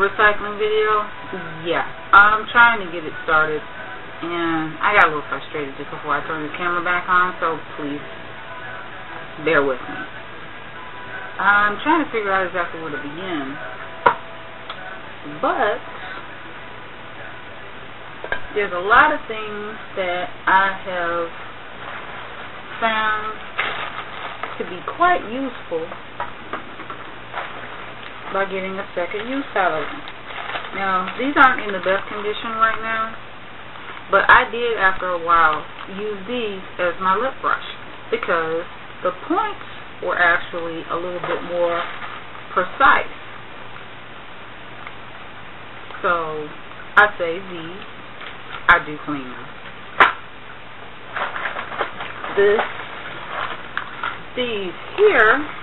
recycling video, yeah, I'm trying to get it started, and I got a little frustrated just before I turned the camera back on, so please bear with me. I'm trying to figure out exactly where to begin, but there's a lot of things that I have found to be quite useful by getting a second use out of them. Now, these aren't in the best condition right now, but I did, after a while, use these as my lip brush because the points were actually a little bit more precise. So, I say these, I do clean them. This, these here,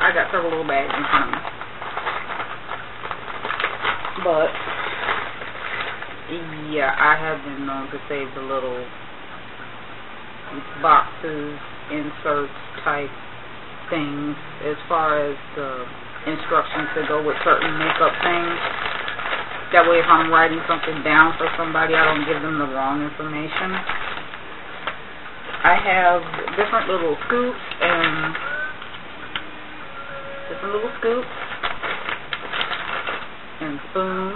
I got several little bags in front of me. But, yeah, I have been known to save the little boxes, inserts type things as far as the instructions to go with certain makeup things. That way if I'm writing something down for somebody, I don't give them the wrong information. I have different little scoops and just a little scoop and spoon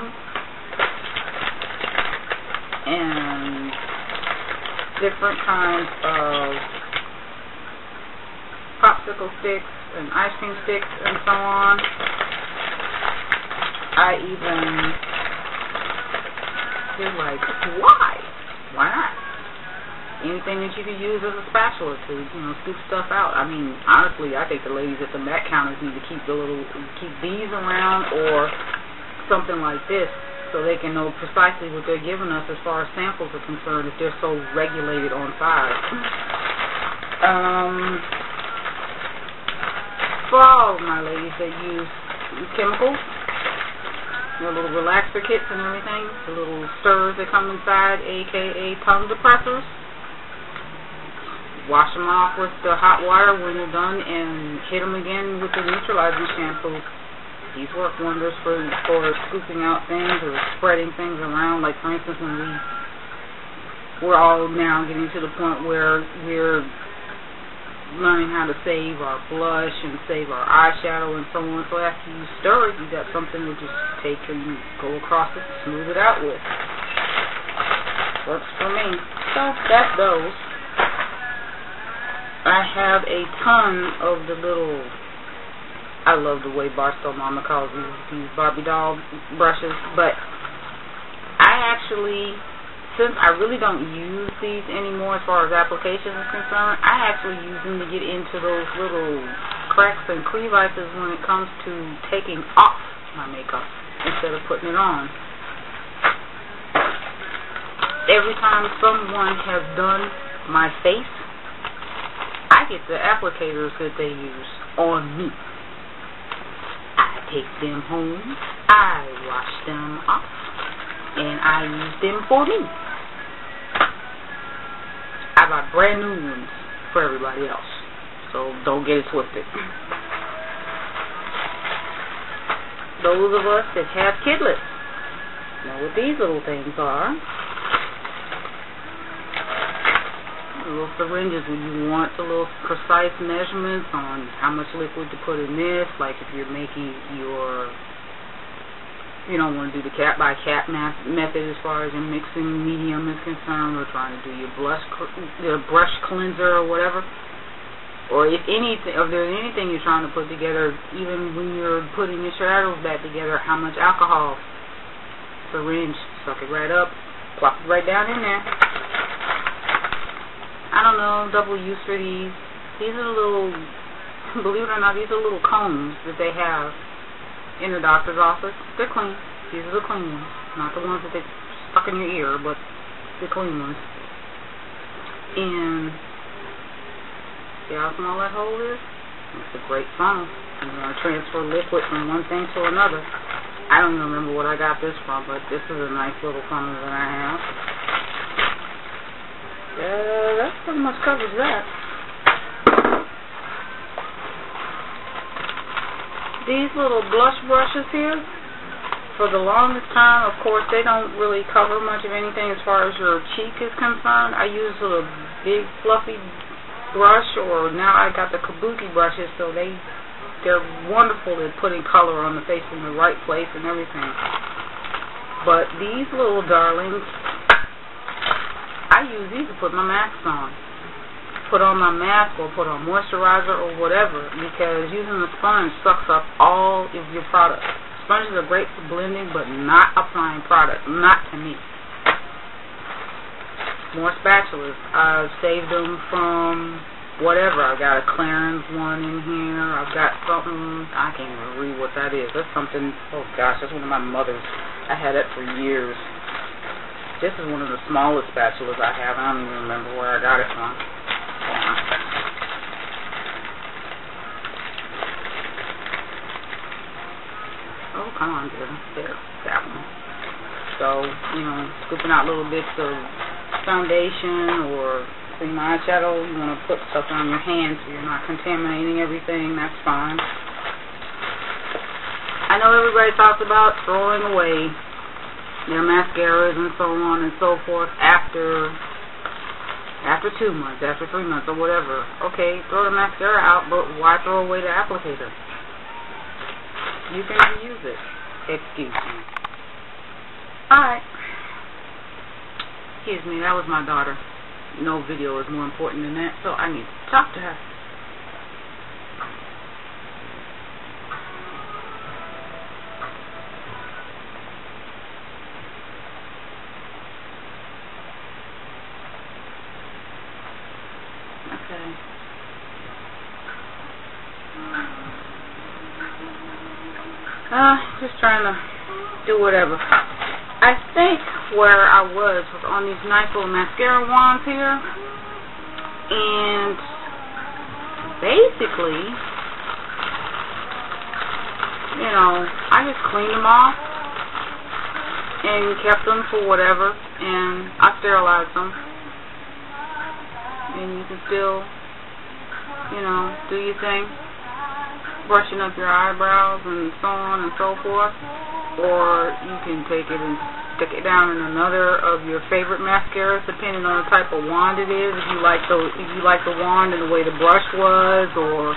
and different kinds of popsicle sticks and ice cream sticks and so on. I even feel like, why? Why not? Anything that you could use as a spatula to, you know, scoop stuff out. I mean, honestly, I think the ladies at the MAC counters need to keep the little, keep these around or something like this so they can know precisely what they're giving us as far as samples are concerned if they're so regulated on size. Um, for all of my ladies that use chemicals, know, little relaxer kits and everything, the little stirs that come inside, aka tongue depressors wash them off with the hot water when you're done and hit them again with the neutralizing shampoo. These work wonders for for scooping out things or spreading things around. Like for instance, when we we're all now getting to the point where we're learning how to save our blush and save our eyeshadow and so on. So after you stir it, you got something to just take and go across it, smooth it out with. Works for me. So that's those. I have a ton of the little. I love the way Barstow Mama calls these, these Barbie doll brushes, but I actually, since I really don't use these anymore as far as application is concerned, I actually use them to get into those little cracks and crevices when it comes to taking off my makeup instead of putting it on. Every time someone has done my face, I get the applicators that they use on me. I take them home, I wash them off, and I use them for me. I buy brand new ones for everybody else. So don't get it twisted. Those of us that have kidlets know what these little things are. little syringes when you want the little precise measurements on how much liquid to put in this, like if you're making your you don't want to do the cap by cap method as far as your mixing medium is concerned, or trying to do your blush your brush cleanser or whatever. Or if anything, if there's anything you're trying to put together, even when you're putting your shadows back together, how much alcohol? Syringe, suck it right up, plop it right down in there. Don't know, double use for these. These are little, believe it or not, these are little combs that they have in the doctor's office. They're clean. These are the clean ones. Not the ones that they stuck in your ear, but the clean ones. And see how small that hole is? It's a great funnel. You want to transfer liquid from one thing to another. I don't even remember what I got this from, but this is a nice little funnel that I have. That pretty much covers that. these little blush brushes here, for the longest time, of course, they don't really cover much of anything as far as your cheek is concerned. I use a big fluffy brush, or now I got the kabuki brushes, so they they're wonderful at putting color on the face in the right place and everything. But these little darlings, I use these to put my masks on. Put on my mask or put on moisturizer or whatever because using the sponge sucks up all of your product. Sponges are great for blending, but not applying product. Not to me. More spatulas. I've saved them from whatever. I've got a Clarins one in here. I've got something. I can't even read what that is. That's something. Oh gosh, that's one of my mother's. I had it for years. This is one of the smallest spatulas I have. I don't even remember where I got it from. That one. So, you know, scooping out little bits of foundation or cream eyeshadow, you want to put stuff on your hands so you're not contaminating everything, that's fine. I know everybody talks about throwing away their mascaras and so on and so forth after after two months, after three months, or whatever. Okay, throw the mascara out, but why throw away the applicator? You can reuse it. Excuse me. Alright. Excuse me, that was my daughter. No video is more important than that, so I need to talk to her. Uh, just trying to do whatever. I think where I was was on these nice little mascara wands here. And basically, you know, I just cleaned them off and kept them for whatever. And I sterilized them. And you can still, you know, do your thing brushing up your eyebrows and so on and so forth, or you can take it and stick it down in another of your favorite mascaras, depending on the type of wand it is. If you like the if you like the wand and the way the brush was, or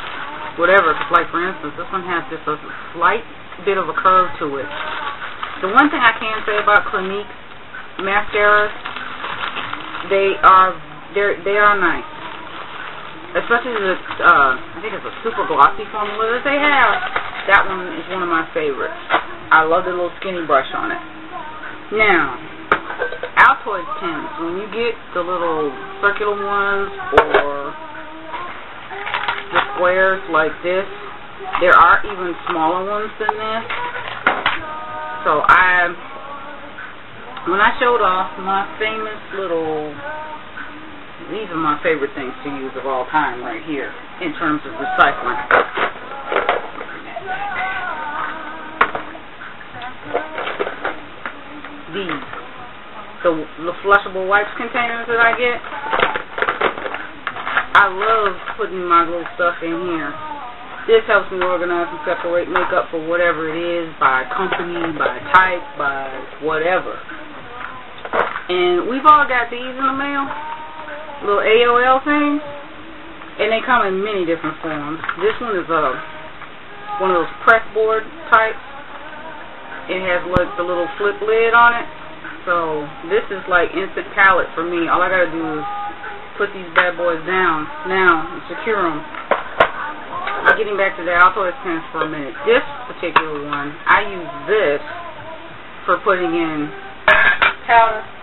whatever. Like for instance, this one has just a slight bit of a curve to it. The one thing I can say about Clinique mascaras, they are they they are nice especially the uh, I think it's a super glossy formula that they have. That one is one of my favorites. I love the little skinny brush on it. Now, Altoid tins, when you get the little circular ones or the squares like this, there are even smaller ones than this. So I, when I showed off my famous little these are my favorite things to use of all time right here in terms of recycling. These. The, the flushable wipes containers that I get. I love putting my little stuff in here. This helps me organize and separate makeup for whatever it is, by company, by type, by whatever. And we've all got these in the mail little AOL thing, and they come in many different forms. This one is a uh, one of those press board types. It has like the little flip lid on it. So this is like instant palette for me. All I gotta do is put these bad boys down now and secure them. Getting back to the Altoid tins for a minute. This particular one, I use this for putting in powder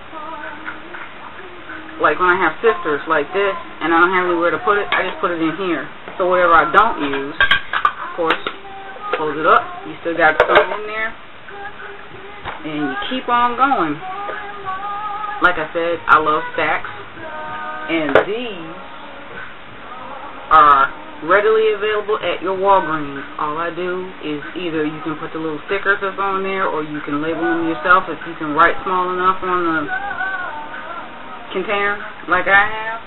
like when I have sisters like this and I don't have anywhere to put it, I just put it in here. So whatever I don't use, of course, close it up. You still got stuff in there. And you keep on going. Like I said, I love stacks. And these are readily available at your Walgreens. All I do is either you can put the little stickers that's on there or you can label them yourself if you can write small enough on the container like I have.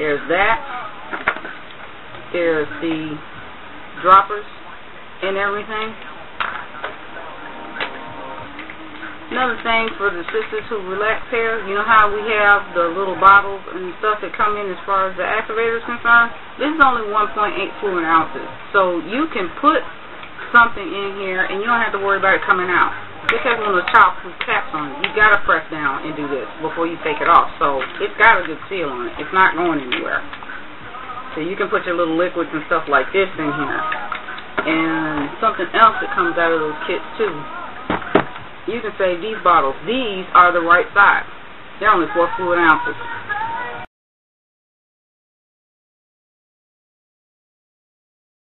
There's that. There's the droppers and everything. Another thing for the sisters who relax hair, you know how we have the little bottles and stuff that come in as far as the activator is concerned? This is only 1.8 fluid ounces. So you can put something in here and you don't have to worry about it coming out. This has one of the childproof caps on it. You gotta press down and do this before you take it off. So it's got a good seal on it. It's not going anywhere. So you can put your little liquids and stuff like this in here. And something else that comes out of those kits too you can say these bottles, these are the right size. They're only four fluid ounces.